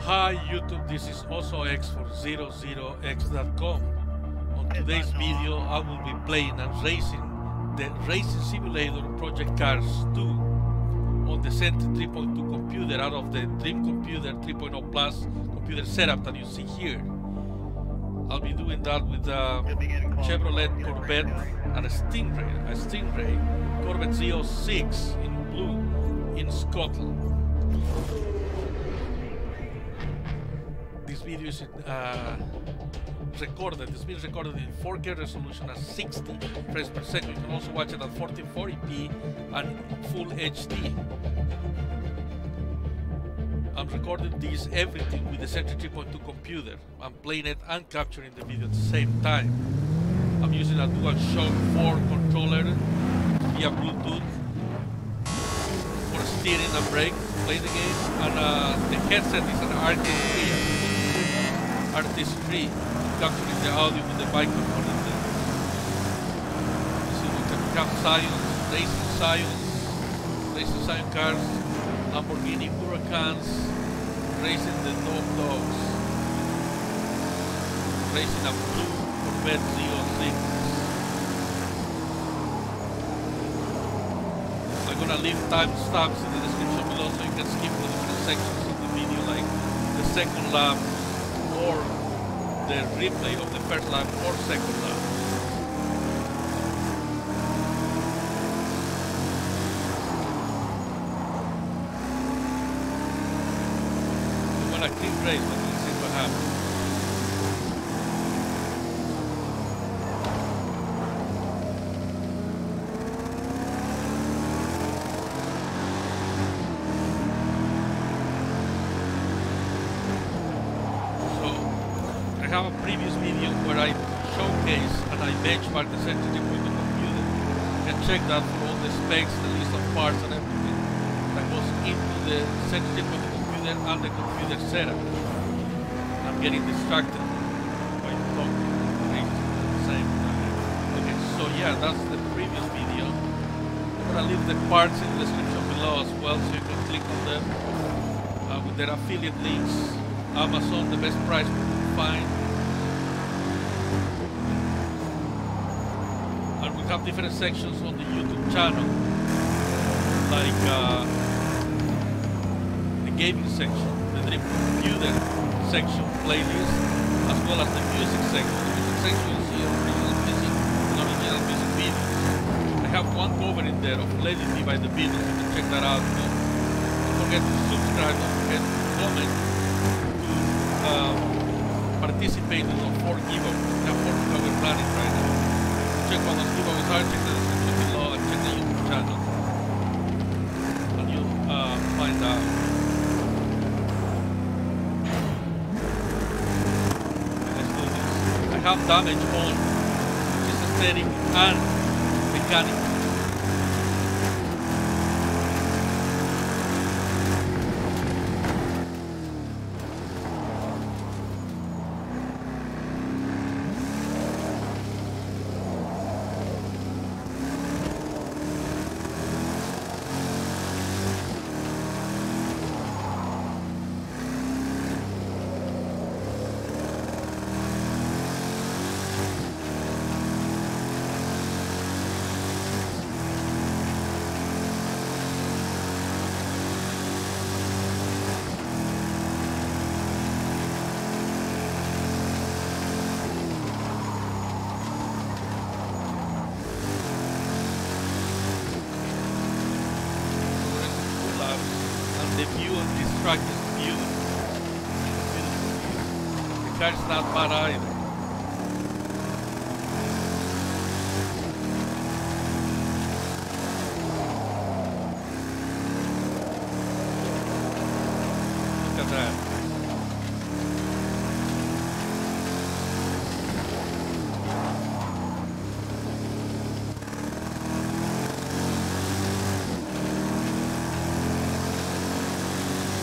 Hi YouTube, this is Oso X for 00x.com. On today's video I will be playing and racing the Racing Simulator Project Cars 2 on the Sentry 3.2 computer out of the Dream Computer 3.0 Plus computer setup that you see here. I'll be doing that with uh, a Chevrolet Corvette and a Stingray, a Stingray Corvette Z06 in blue in Scotland. Video is uh, recorded, it's been recorded in 4K resolution at 60 frames per second. You can also watch it at 1440p and full HD. I'm recording this everything with the Sentry 3.2 computer. I'm playing it and capturing the video at the same time. I'm using a DualShock 4 controller via Bluetooth for steering and brake, play the game, and uh, the headset is an Arctis 3, Arctis 3, capturing the audio with the mic component. So we can have Science, Racing Science, Racing Science cars, Lamborghini Huracans, racing the Dog Dogs, racing a blue Corvette Z06. I'm gonna leave timestamps in the description below so you can skip the different sections of the video like the second lap or the replay of the first lap or second lap. We want a clean race, but what happens. So, I have a previous video where I showcase and I benchmark the sensitive with the computer. Can check that for all the specs, the list of parts and everything that goes into the sensitive with the computer and the computer setup. I'm getting distracted by talking at the same time. Okay, so yeah, that's the previous video. I'm gonna leave the parts in the description below as well so you can click on them uh, with their affiliate links. Amazon, the best price you can find. And have different sections on the YouTube channel, like uh, the gaming section, the Dream Computer section playlist, as well as the music section. The music section is here, original music and original music videos. I have one cover in there of Lady Me by the Beatles, you can check that out. Don't forget to subscribe, don't forget to comment um, participating on four giveaways. We have four giveaways planning right now. Check check the description below, check the YouTube channel. And you'll find out. I have damage on aesthetic and mechanical. and the view on this track is beautiful. beautiful. The car is not bad either. Look at that.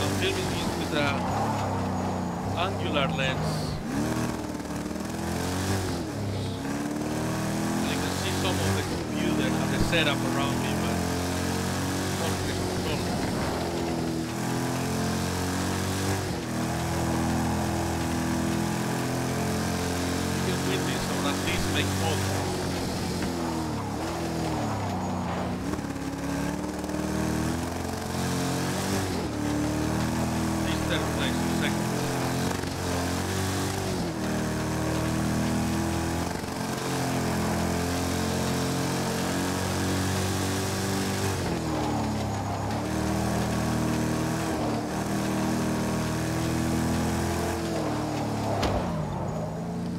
I'm filming this with a angular lens. And you can see some of the computer and the setup around me, but not the controller. make more. These third place, second.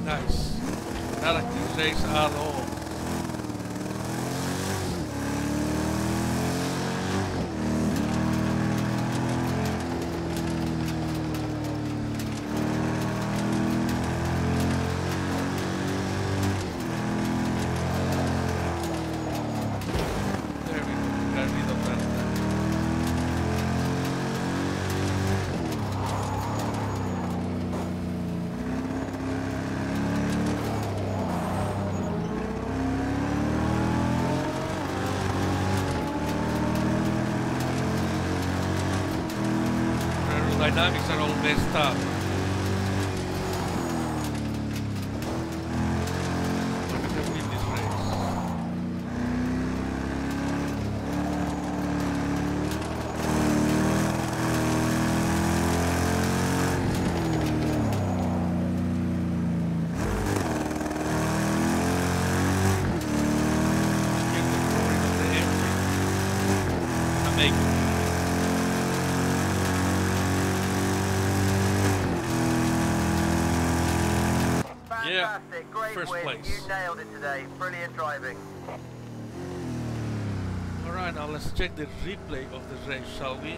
Nice. Not a race at all. Aerodynamics are all messed up. Look at them win this race. Get the roaring of the engine. Amazing. Yeah, Fantastic, great first win. place. You nailed it today. Brilliant driving. Alright, now let's check the replay of the race, shall we?